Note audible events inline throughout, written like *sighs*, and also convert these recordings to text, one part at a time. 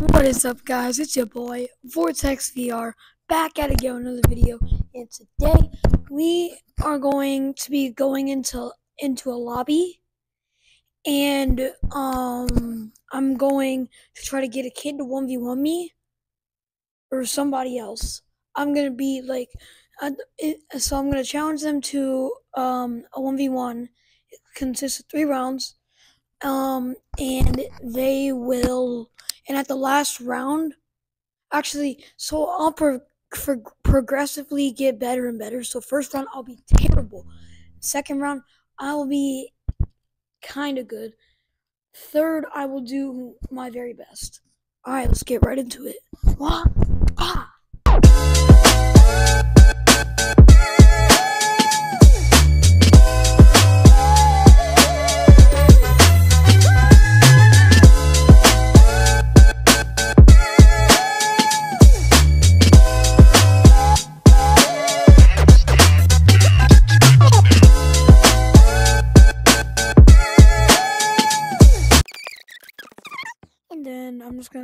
What is up, guys? It's your boy Vortex VR back at it again with another video. And today we are going to be going into into a lobby, and um, I'm going to try to get a kid to one v one me or somebody else. I'm gonna be like, uh, it, so I'm gonna challenge them to um a one v one. It consists of three rounds. Um, and they will and at the last round, actually, so I'll pro- pro- progressively get better and better. So first round I'll be terrible. Second round I will be kind of good. Third I will do my very best. All right, let's get right into it. Ah.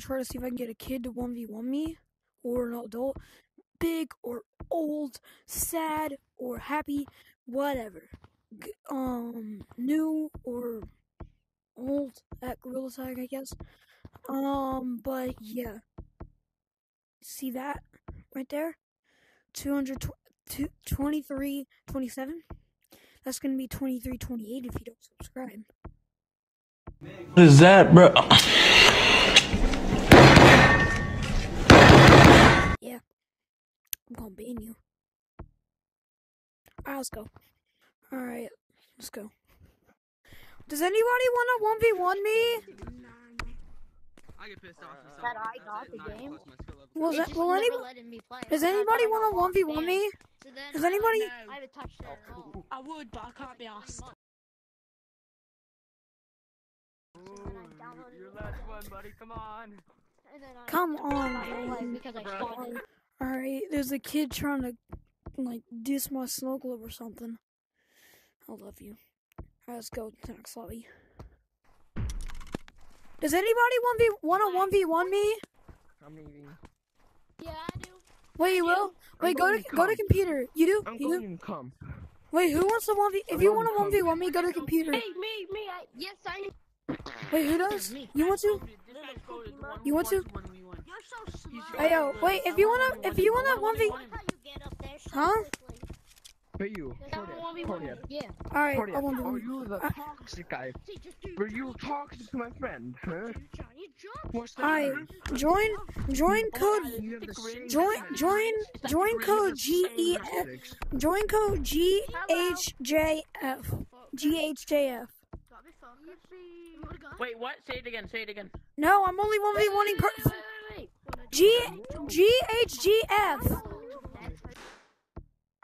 Gonna try to see if I can get a kid to 1v1 me or an adult, big or old, sad or happy, whatever. Um, new or old at Gorilla Tag, I guess. Um, but yeah. See that right there? 223, 27. That's gonna be 23, 28 if you don't subscribe. What is that, bro? I'm gonna ban you. Alright, let's go. Alright, let's go. Does anybody wanna 1v1 me? I get pissed off if uh, That I got does the not game? close to my skill level. Will, It's that, will, never any, me play. does anybody wanna got 1v1 me? So Does anybody- I haven't touched it at all. I would, but I can't be asked. And then I Your last one, buddy. Come on. And then I Come on, life bro. because I spawned it. Alright, there's a kid trying to, like, diss my snow globe or something. I love you. Alright, let's go to the next lobby. Does anybody want v wanna 1v1 me? I'm leaving. Yeah, I do. Wait, you will? Wait, go to, going to go to computer. You do? I'm You do? going to come. Wait, who wants to 1v, if I'm you wanna to 1v1 me, go to computer. Hey, me, me. I, yes, I. Wait, who does? You want to? You want to? You're so smart. Hey yo, wait, if you wanna, if you wanna 1v, Look how you get up there so Huh? quickly. But you, Is that one v one? Cordia, Yeah. alright, I'll 1v1. are you the Uh, toxic guy? See. Were you toxic to my friend, huh? You jump. You jump. What's? Alright, join, join code, You have the same join, friend. join, join code G E F, join code G H J F, G H J F. Got me focused. You would've got- Wait, what? Say it again. Say it again. No, I'm only 1v1ing per, Wait, wait, wait. G, G H G F. That's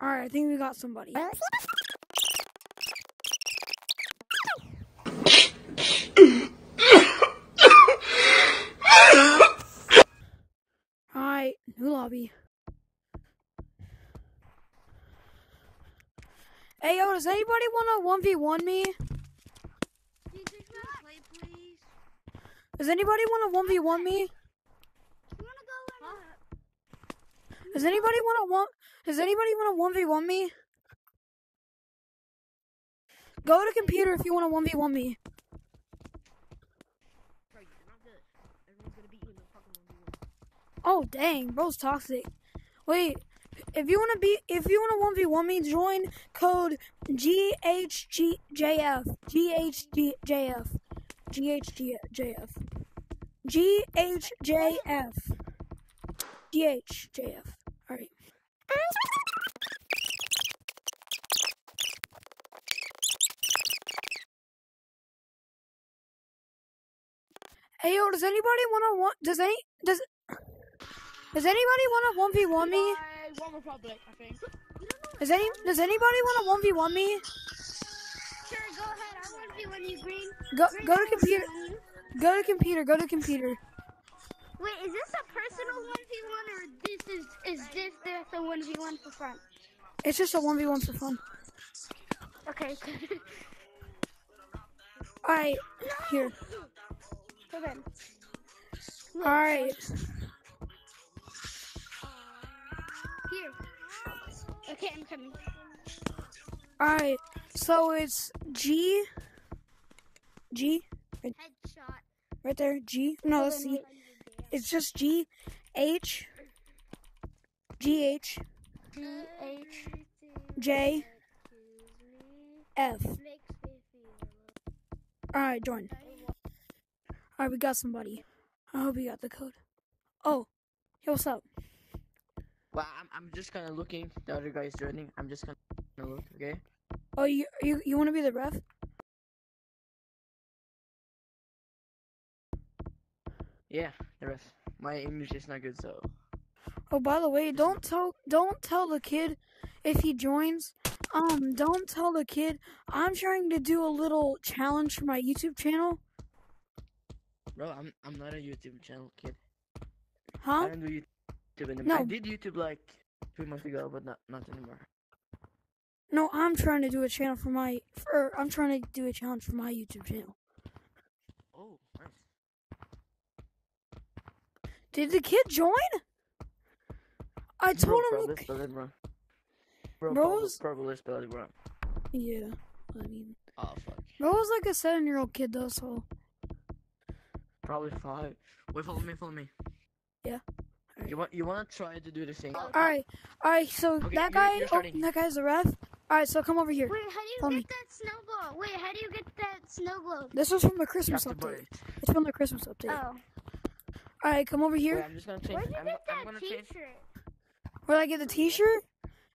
Alright, I think we got somebody. Alright, new lobby. Hey yo, does anybody wanna 1v1 me? Does anybody wanna 1v1 me? Does anybody wanna one? Does anybody wanna 1v1 me? Go to computer if you wanna 1v1 me. Oh dang, bro's toxic. Wait, if you wanna be, if you wanna 1v1 me, join code GHGJF. Hey yo, does anybody wanna want does any does does anybody wanna one v one me? One Republic, I think. Does any does anybody wanna one v one me? Sure, go ahead. I want to be when you green. Go Green, go to computer you- go to computer, go to computer. Wait, is this a personal 1v1 or this is is this just a 1v1 for fun? It's just a one v one for fun. Okay. Alright, here. so then, All right. Here. Okay, I'm coming. All right. So it's G. G. Right, Headshot. right there. G. No, let's see. It's just G. H. G H D H J F. makes me feel. All right, join. All right, we got somebody. I hope you got the code. Oh, hey, what's up? Well, I'm, I'm just kind of looking. The other guy's joining. I'm just gonna look, okay? Oh, you you you want to be the ref? Yeah, the rest. My English is not good, so. Oh, by the way, don't tell don't tell the kid if he joins. Um, don't tell the kid I'm trying to do a little challenge for my YouTube channel. Bro, I'm I'm not a YouTube channel kid. I Huh? don't do YouTube anymore. No. I did YouTube like three months ago, but not not anymore. No, I'm trying to do a channel for my for I'm trying to do a challenge for my YouTube channel. Oh, nice. Did the kid join? I told him. Bro, look- probably spelled it wrong. Bro, Bros- probably, probably spelled it wrong. Yeah, I mean, Oh fuck. bro was like a seven year old kid though, so Probably five. Wait, follow me, follow me. Yeah. You want you want to try to do the thing? all right, all right. So Okay, that you're- guy, you're oh, that guy's the ref. All right, so come over here. Wait, how do you Follow get me. that snowball? Wait, how do you get that snow globe? This was from the Christmas have to buy update. it. It's from the Christmas update. Oh, All right, come over Wait, here. I'm just gonna change. where'd you I'm, get I'm that gonna change. Where did I get the T-shirt?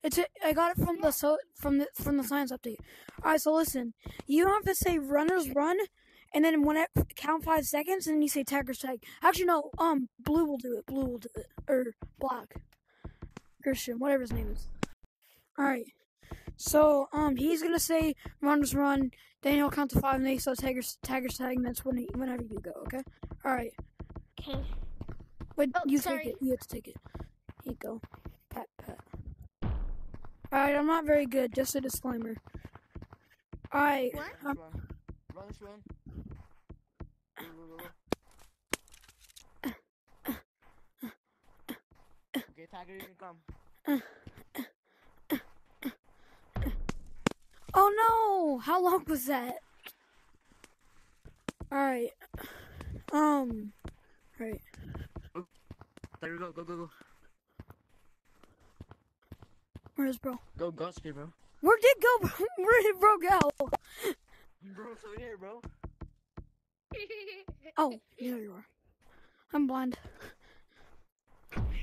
It's a, I got it from the so from the from the science update. All right, so listen, you have to say runners run, and then when it count five seconds, and then you say taggers tag. Actually, no, um, blue will do it. Blue will do it, or black, Christian, whatever his name is. All right, so um, he's gonna say runners run. Then he'll count to five, and then he says taggers taggers tag, and that's when he, whenever you go. Okay. All right. Okay. Wait, Oh, you sorry. take it. You have to take it. Here you go. Alright, I'm not very good. Just a disclaimer. Alright. Um, Run, run, this run. Okay, Tiger, you can come. oh no! How long was that? Alright. Um. Right. Tiger, go, go, go, go. Where's bro? Go, Godspeed, bro. Where did go? bro? *laughs* Where did bro go? Bro, it's over here, bro. Oh, there you are. I'm blind.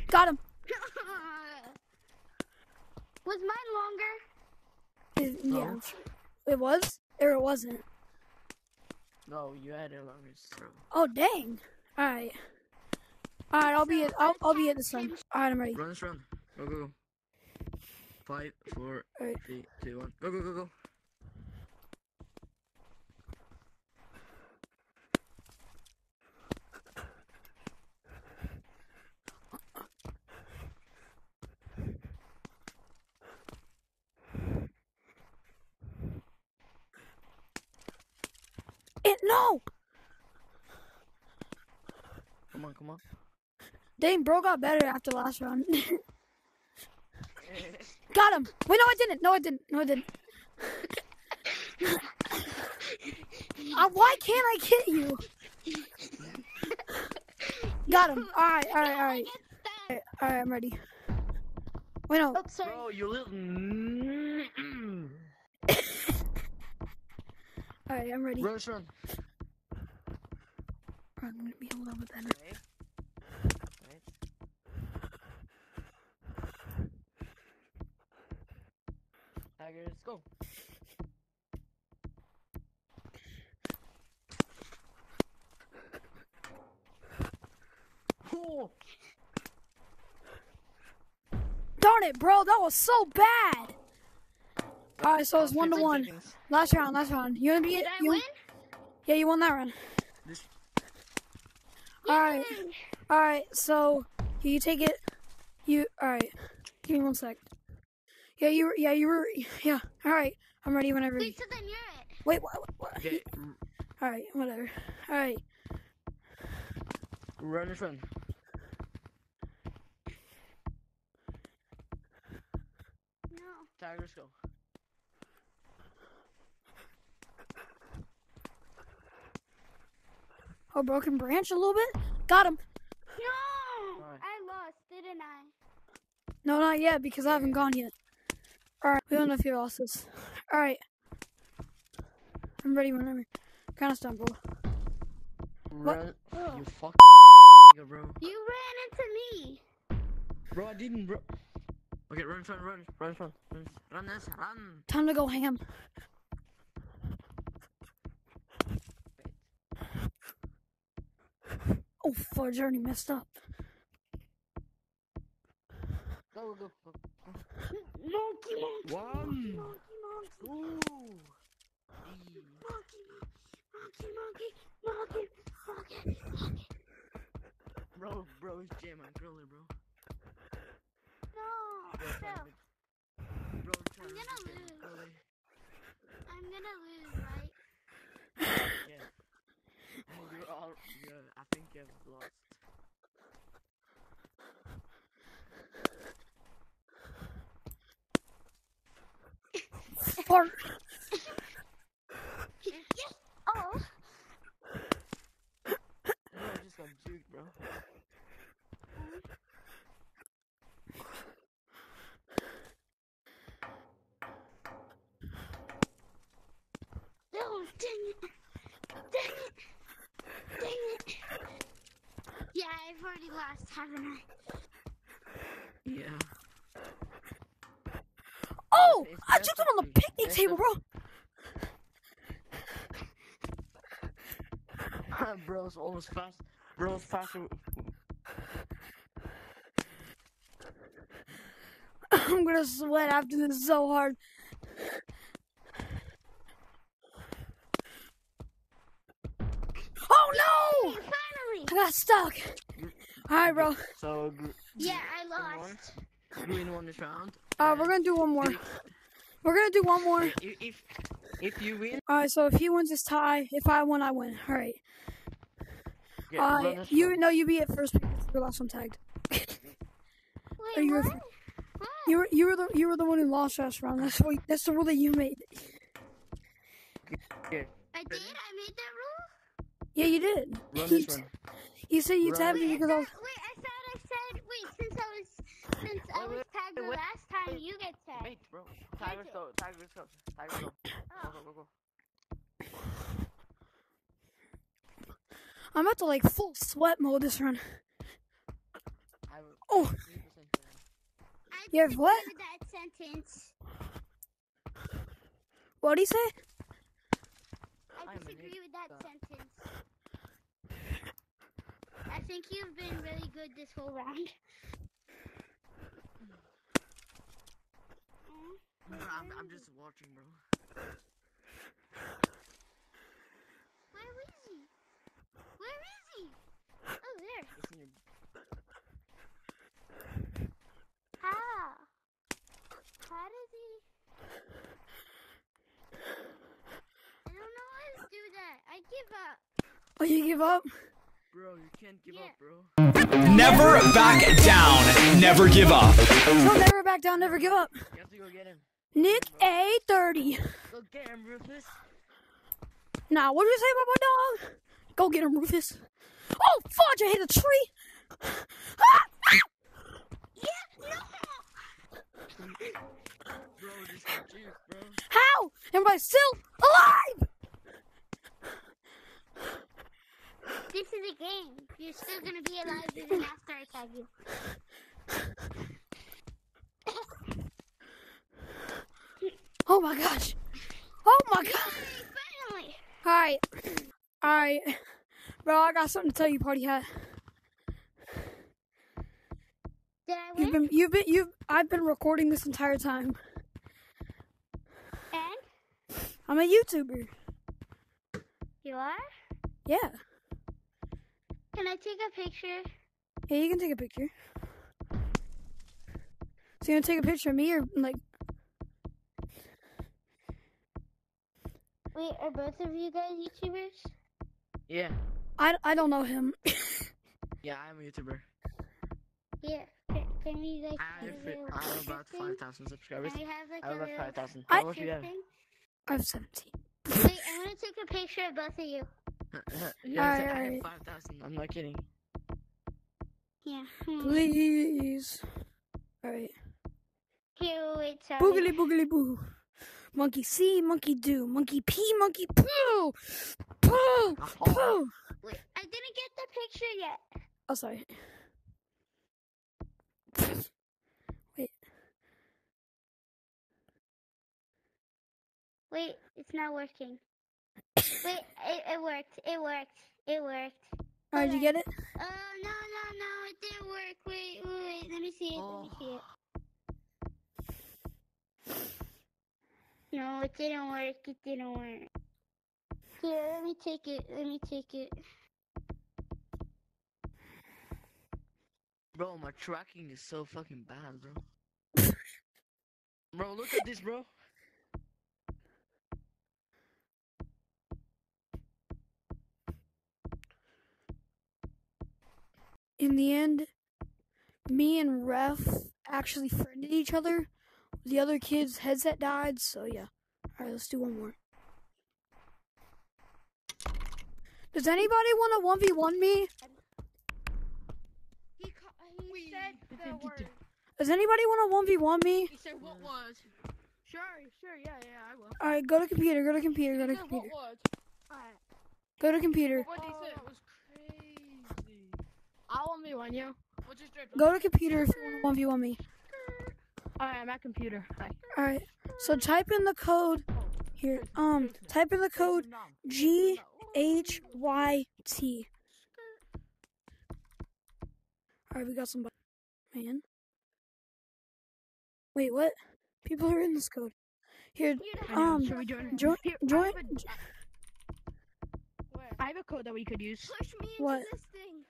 Got him. *laughs* Was mine longer? It- yeah. It was? Or it wasn't? No, you had it longer, bro. Oh dang! All right, all right. I'll be at I'll, I'll be at the sun. All right, I'm ready. Run, this run. Go, go, go. Five, four, Alright. three, two, one. Go, go, go, go. It no. Come on, come on. Dang, bro got better after last round. *laughs* *laughs* got him. Wait, no, I didn't. No, I didn't. No, I didn't. uh, why can't I get you? got him. All right, all right, all right. All right, all right I'm ready. Wait, no. Oh, sorry. Bro, you little. All right, I'm ready. Run, run. I'm gonna be a little bit better. Okay. Right. Tiger, let's go. Oh, Darn it, bro. That was so bad. All right, so it's one to one. seconds. Last round, last round. You wanna be? Did I you, win? Yeah, you won that round. This- All right, all right. so you take it. You all right? Give me one sec. Yeah, you were. Yeah, you were. *laughs* Yeah. All right, I'm ready whenever. Wait, so then you're it. Wait, what? what? Okay, r- *laughs* All right, whatever. All right. Run, run. No. Tigers go. Oh, broken branch a little bit. Got him. No! Alright. I lost, didn't I? No, not yet because I haven't gone yet. All right, we don't know if you lost this. All right, I'm ready whenever. Kind of stunned, bro. Oh. Run. You fucking nigga, bro. You ran into me. Bro, I didn't, bro. Okay, run, run, run, run, run, run, run, this, run. Time to go ham. Oh, fudge, I already messed up. Go, go, go. Monkey, monkey, One. monkey, monkey, Ooh. monkey, monkey, monkey, monkey, monkey, monkey. Bro, bro, it's Jam, I'm curly, bro. No, Bro, no. try to- bro, try I'm to gonna lose. curly. I'm gonna lose, right? Yeah. Oh, you're all, yeah, I think you've lost. Fart. Oh. I just got juked, bro. No, dang it. Dang it. Dang it. Yeah, I've already lost, haven't I? Yeah. Oh, It's I took him on the definitely- picnic it's table, bro. Bro's almost fast. Bro's faster. I'm gonna sweat after this so hard. Oh no! Finally. I got stuck. All right, bro. So, gr- Yeah, I green lost. one. Green one this round. Uh, we're gonna do one more. We're gonna do one more. If, if if you win, All right. So if he wins, it's tie. If I win, I win. All right. yeah, Uh, you round. no, you be at first because your last one tagged. *laughs* Wait, Are you what? ready? You were you were the you were the one who lost last round. That's what that's the rule that you made. Yeah, I did? I made that rule? Yeah, you did. run You, this one. you said you Run tagged it. me Wait, I because I was. wait, I thought I said, wait, since I was, since I was wait, tagged wait, last time, wait. you get tagged. Wait, bro. Tigers it. go. Tigers go. Tigers go. Go, go, go, go. I'm about to like full sweat mode this run. I Oh. 3% chance. I You have what? that sentence. What do you say? I disagree with that idiot. sentence. I think you've been really good this whole round. *sighs* *laughs* Bro, I'm, I'm just watching, bro. Where is he? Where is he? Oh, there. It's in your How? How does he? I don't know how to do that. I give up. Oh, you give up? Bro, you can't give Yeah. up, bro. Never back down. Never give up. No, never back down, never give up. You have to go get him. Nick A30. Go get him, Rufus. Now, what did you say about my dog? Go get him, Rufus. Oh, fudge, I hit a tree. Ah! Yeah, no. Bro, juice. How? Everybody's still alive. This is a game. You're still gonna be alive even after I tag you. Oh my gosh. Oh my god. Finally. Alright. Alright. Bro, I got something to tell you, party hat. Did I You've win? been you've been you've I've been recording this entire time. And I'm a YouTuber. you are? Yeah. Can I take a picture? Yeah, you can take a picture. So you gonna take a picture of me or like Wait, are both of you guys YouTubers? Yeah. I, I don't know him. *laughs* Yeah, I'm a YouTuber. Yeah. Can, can we like I have have, a I have about 5,000 subscribers. Can we have like I have about 5,000. I- How much do you have? I have 17. Wait, I want to take a picture of both of you. *laughs* yeah, Alright, I have 5,000. I'm not kidding. Yeah. Hmm. Please. Alright. Here, wait, sorry. Boogly boogly boo. Monkey see, monkey do. Monkey pee, monkey poo. Poo. Poo. Wait, I didn't get the picture yet. Oh, sorry. Wait. Wait, it's not working. *coughs* Wait, it, it worked. It worked. It worked. Alright, did you get it? Oh no no no! It didn't work. Wait wait wait. Let me see it. Let me see it. *sighs* No, it didn't work. It didn't work. Here, let me take it. Let me take it. Bro, my tracking is so fucking bad, bro. *laughs* bro, look at this, bro. In the end, me and Ref actually friended each other. The other kid's headset died, so yeah. Alright, let's do one more. Does anybody want to 1v1 me? He, ca- he said the word. Does anybody want to 1v1 me? He said what was? Sure, sure, yeah, yeah, I will. Alright, go to computer, go to computer, go to He what computer. was? Alright. Go to computer. What did he say? Oh, that was crazy. I'll only one you. What's your straight? Go to computer if you want to 1v1 me. Alright, I'm at computer. Hi. Alright, so type in the code here. Um, type in the code G H Y T. Alright, we got somebody. Man. Wait, what? People are in this code. Here, know, um, should we join? join, Here, I join. have have a code that we could use. Push me into What? this thing.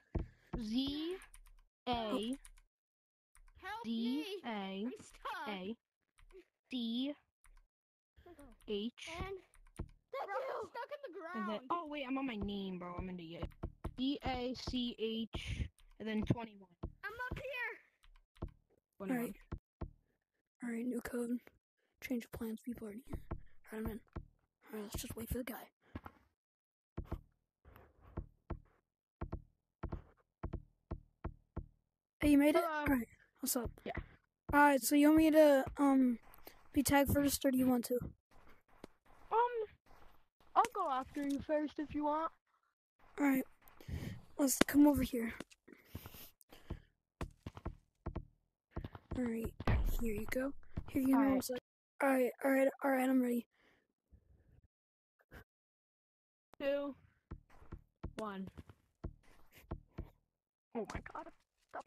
Z A Help D me. A I'm stuck. A D H. And Bro, I'm stuck in the And then, ground. oh wait, I'm on my name, bro. I'm an idiot. Uh, D A C H and then 21. I'm up here. 21. Alright. Alright, new code. Change of plans. People are in here. Alright, I'm in. Alright, let's just wait for the guy. Hey, you made it? Alright, what's up? Yeah. Alright, so you want me to, um, be tagged first, or do you want to? Um, I'll go after you first if you want. Alright, let's come over here. Alright, here you go. Here you go. Alright. Alright, alright, I'm ready. Two, one. Oh my god, stop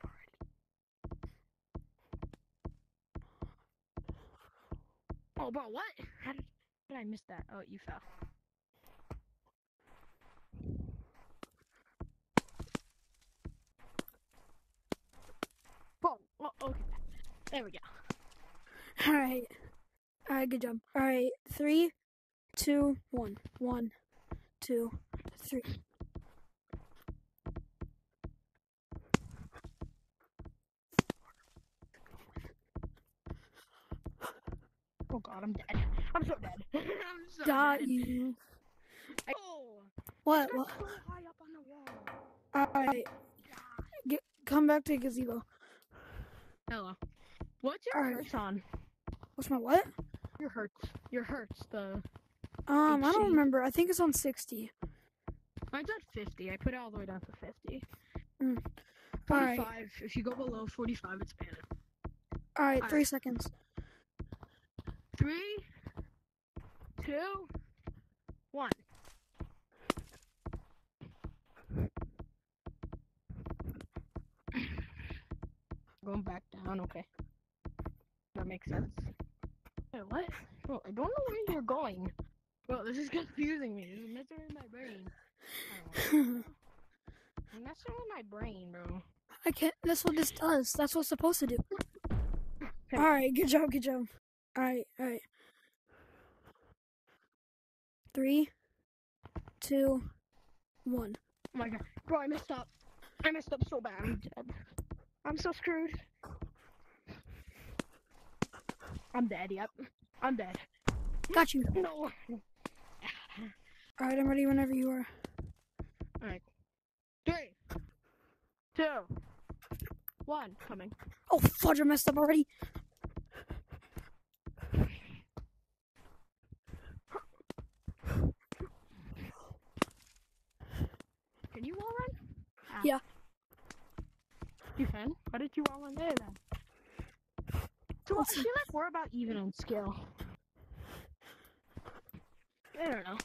Oh, bro, what? How did, how did I miss that? Oh, you fell. Whoa, oh, okay. There we go. Alright. Alright, good job. Alright, three, two, one. One, two, three. Oh god, I'm dead. I'm so dead. *laughs* I'm so Got dead. Oh, What? I'm What? so high up on the wall. Alright. Get, come back to gazebo. Hello. What's your hertz on? What's my what? Your hertz. Your hertz. The Um, I don't remember. I think it's on 60. mine's at 50. I put it all the way down to 50. Mm. Alright. 45. If you go below 45, it's banned. Alright, three Alright. seconds. Three, two, one. *laughs* Going back down. Okay. That makes sense. Wait, what? Bro, I don't know where you're going. Bro, this is *laughs* confusing me. This is messing with my brain. *laughs* i'm not know. You're messing with my brain, bro. I can't. That's what this does. That's what's supposed to do. Okay. Alright, good job, good job. Alright, alright. Three, two, one. Oh my god. Bro, I messed up. I messed up so bad. I'm dead. I'm so screwed. I'm dead. Yep. I'm dead. Got you. No. All right, I'm ready whenever you are. Alright. Three, two, one, coming. Oh, fudge, I messed up already. You wall run? Ah. Yeah. You can? Why did you wall run there then? So I feel like we're about even on skill. I don't know.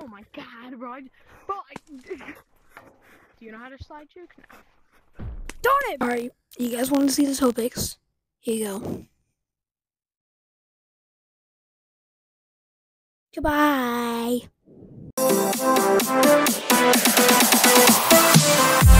Oh my god, bro. I, bro, *laughs* I, do you know how to slide juke? No. Darn it! All right, you guys want to see this Hopix? Here you go. Goodbye. Thank you.